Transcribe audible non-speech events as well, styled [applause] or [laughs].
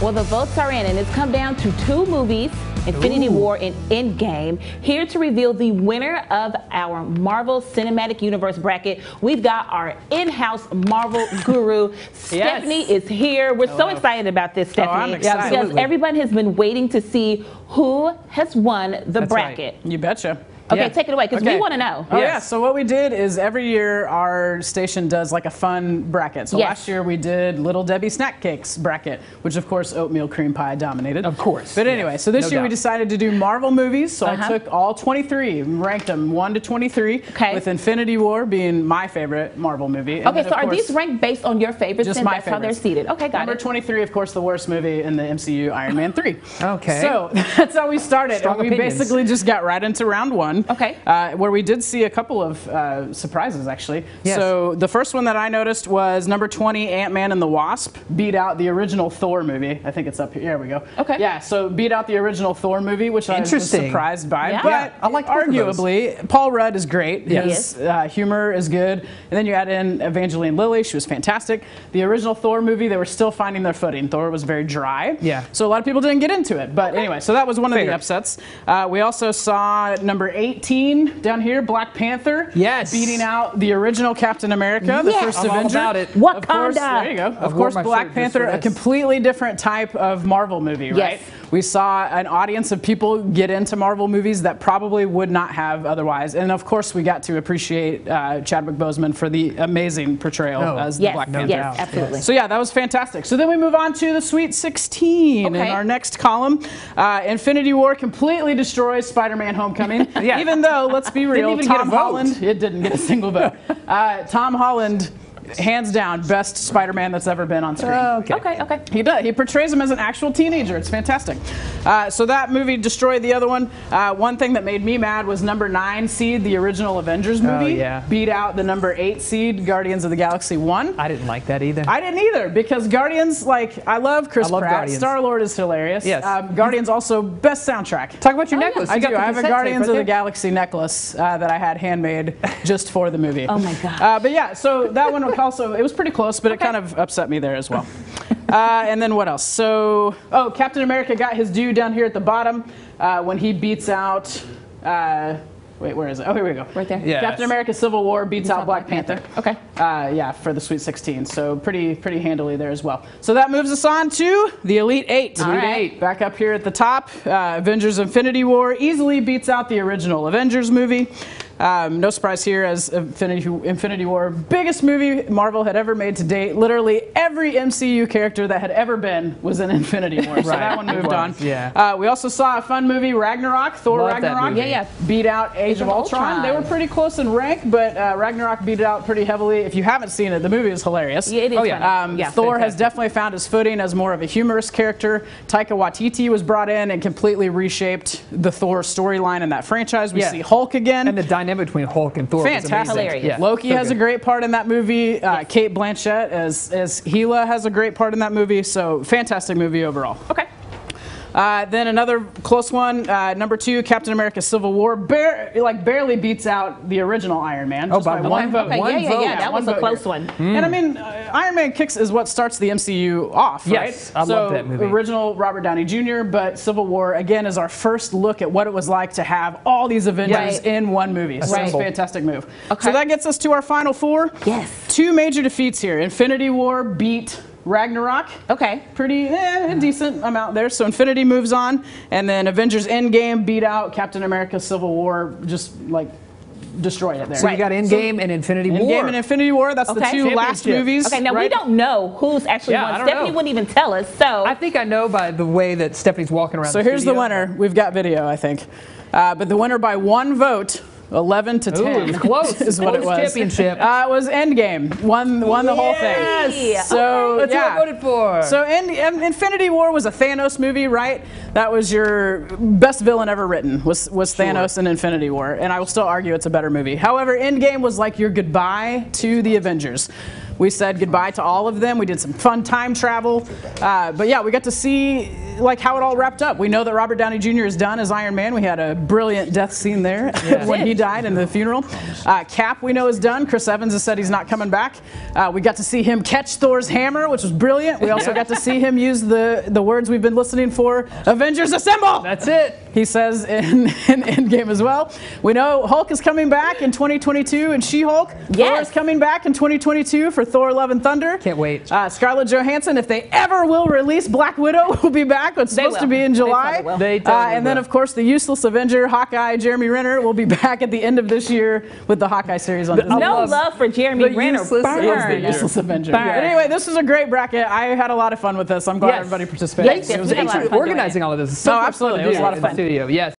Well, the votes are in, and it's come down to two movies. Infinity Ooh. War and Endgame. Here to reveal the winner of our Marvel Cinematic Universe bracket, we've got our in-house Marvel [laughs] guru, Stephanie is here. We're so excited about this, oh, Stephanie. I'm excited. Because everyone has been waiting to see who has won the That's right. bracket. You betcha. Okay, Yeah. take it away, because we want to know. Oh yeah. So what we did is every year our station does like a fun bracket. So Yes. last year we did Little Debbie snack cakes bracket, which of course oatmeal cream pie dominated. Of course, But anyway, yes. so this No year we decided to do Marvel movies. So Uh-huh. I took all 23, ranked them 1 to 23, Okay. with Infinity War being my favorite Marvel movie. And Okay, then, so of are these ranked based on your favorites? Just and my that's how they're favorites. seated. Okay, got Number it. 23, of course, the worst movie in the MCU, Iron Man 3. Okay. So [laughs] that's how we started. Strong and we opinions. basically just got right into round one. Okay. Uh, where we did see a couple of uh, surprises, actually. Yes. So the first one that I noticed was number 20, Ant Man and the Wasp, beat out the original Thor movie. I think it's up here. There we go. Okay. Yeah, so beat out the original Thor movie, which I was surprised by. Yeah. But Yeah, I like both of those. arguably, Paul Rudd is great. Yes. His uh, humor is good. And then you add in Evangeline Lilly. She was fantastic. The original Thor movie, they were still finding their footing. Thor was very dry. Yeah. So a lot of people didn't get into it. But anyway, so that was one of the upsets. Uh, we also saw number 18 down here, Black Panther. Yes. Beating out the original Captain America, the Yes. first I'm all Avenger. about it. Of course, Wakanda. there you go. Of wore course, Black Panther, a completely different type of Marvel movie, right? We saw an audience of people get into Marvel movies that probably would not have otherwise. And of course, we got to appreciate uh, Chadwick Boseman for the amazing portrayal Oh, as Yes, the Black no Panther. yes, doubt. absolutely. So yeah, that was fantastic. So then we move on to the Sweet 16 in our next column. Uh, Infinity War completely destroys Spider-Man: Homecoming. [laughs] Yeah. Even though, let's be real, even get a Tom. Holland it didn't get a single vote. [laughs] Uh, Tom Holland, hands down, best Spider-Man that's ever been on screen. Okay. Okay, okay. He does. He portrays him as an actual teenager. It's fantastic. Uh, so that movie destroyed the other one. Uh, one thing that made me mad was number nine seed, the original Avengers movie, yeah. beat out the number eight seed, Guardians of the Galaxy One. I didn't like that either. I didn't either because Guardians, like, I love Chris I love Pratt. Guardians. Star Lord is hilarious. Yes. Um, Guardians also best soundtrack. Talk about your Oh, yeah. necklace. I You got do. the I have a Guardians right of the. Galaxy necklace uh, that I had handmade just for the movie. [laughs] Oh my god. Uh, but yeah, so that one [laughs] also it was pretty close, but it kind of upset me there as well. [laughs] uh, and then what else? So oh, Captain America got his due down here at the bottom uh, when he beats out. Uh, wait, where is it? Oh, here we go. Right there. Yeah. Captain America: Civil War beats out Black Panther. Okay. Uh, yeah, for the Sweet 16. So pretty pretty handily there as well. So that moves us on to the Elite Eight. All Elite right. Eight. Back up here at the top, uh, Avengers: Infinity War easily beats out the original Avengers movie. Um, no surprise here, as Infinity, Infinity War, biggest movie Marvel had ever made to date. Literally every MCU character that had ever been was in Infinity War. So that one moved on. yeah. Uh, we also saw a fun movie, Ragnarok, Thor Love Ragnarok. Yeah, yeah. Beat out Age, of, of Ultron. Ultron. They were pretty close in rank, but uh, Ragnarok beat it out pretty heavily. If you haven't seen it, the movie is hilarious. Yeah, it is Oh, yeah. Um, yeah. Thor has definitely found his footing as more of a humorous character. Taika Waititi was brought in and completely reshaped the Thor storyline in that franchise. We Yeah. see Hulk again. And the dynamic between Hulk and Thor Fantastic. was. Hilarious. Yeah, Loki so has a great part in that movie. Uh, Cate Blanchett as as Gila has a great part in that movie. So fantastic movie overall. Okay. Uh, then another close one, uh, number two, Captain America: Civil War, bare, like barely beats out the original Iron Man. Oh, just by by one one vote. Okay, One yeah, yeah, vote. yeah. That one was a close here. one. And I mean, uh, Iron Man kicks is what starts the MCU off, Yes, right? I so love that movie. Original Robert Downey Jr., but Civil War again is our first look at what it was like to have all these Avengers Right. in one movie. So it's a Right. fantastic move. Okay. So that gets us to our final four. Yes. Two major defeats here. Infinity War beat Ragnarok Okay. pretty eh, decent amount there. So Infinity moves on, and then Avengers Endgame beat out Captain America: Civil War, just like destroyed it there. So you got Endgame and Infinity War. Endgame and Infinity War. That's the two last movies. Okay, now we don't know who's actually Yeah, won. I don't Stephanie know. wouldn't even tell us. So I think I know by the way that Stephanie's walking around. So here's the winner. We've got video, I think, uh, but the winner by one vote. 11 to 10 Ooh, it was close. [laughs] is what it was. championship. Uh, it was Endgame. Won, won the whole thing. Yes. So That's yeah. what I voted for. So in, in- Infinity War was a Thanos movie, right? That was your best villain ever written. Was was Thanos in Infinity War, and I will still argue it's a better movie. However, Endgame was like your goodbye to the Avengers. We said goodbye to all of them. We did some fun time travel, uh, but yeah, we got to see like how it all wrapped up. We know that Robert Downey Jr. is done as Iron Man. We had a brilliant death scene there [laughs] when he died in the funeral. Uh, Cap, we know, is done. Chris Evans has said he's not coming back. Uh, we got to see him catch Thor's hammer, which was brilliant. We also got to see him use the, the words we've been listening for Avengers Assemble! That's it. he says in, [laughs] in Endgame as well. We know Hulk is coming back in 2022 and She Hulk. Thor is coming back in 2022 for Thor Love and Thunder. Can't wait. Uh, Scarlett Johansson, if they ever will release Black Widow, [laughs] will be back. It's They supposed to be in July. probably will. They Uh, totally and then, of course, the useless Avenger, Hawkeye, Jeremy Renner, will be [laughs] back at the end of this year with the Hawkeye series on Disney. I No love love for Jeremy the Renner. useless Burn. Avenger. The useless Avenger. Burn. But anyway, this was a great bracket. I had a lot of fun with this. I'm glad Yes. everybody participated. Yes, It was a we had a Thanks lot for of fun organizing it. all of this. So Oh, absolutely. It was a lot of fun. studio. Yes.